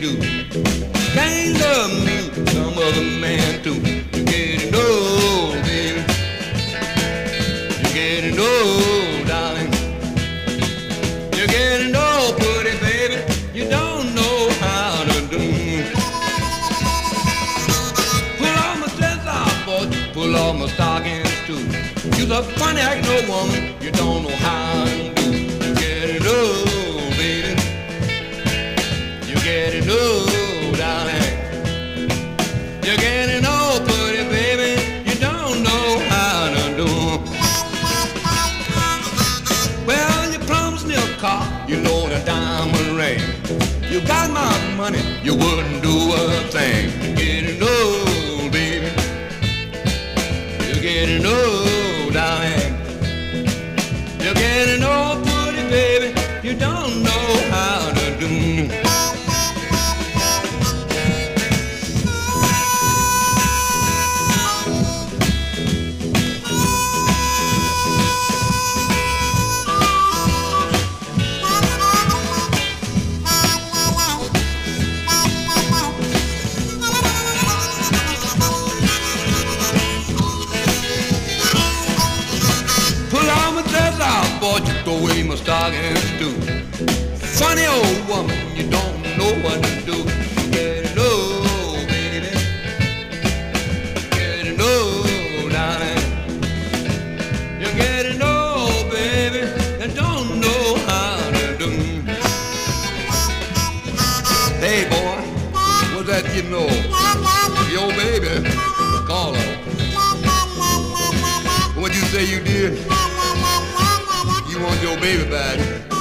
do. Can't love me, some other man too. You're getting old, baby. You're getting old, darling. You're getting old, pretty baby. You don't know how to do. Pull all my dress off, boy. Pull all my stockings too. You're a funny acting woman. You don't know how getting old, darling. You're getting old, pretty baby. You don't know how to do. Well, you promised me a car, you know the diamond ring. You got my money, you wouldn't do a thing. You're getting old, my stockings too. Funny old woman, you don't know what to do. Getting old, baby. Getting old, darling. You're getting old, baby. You don't know how to do. Hey, boy, what's that you know? Your baby, call her. What you say you did? Baby back?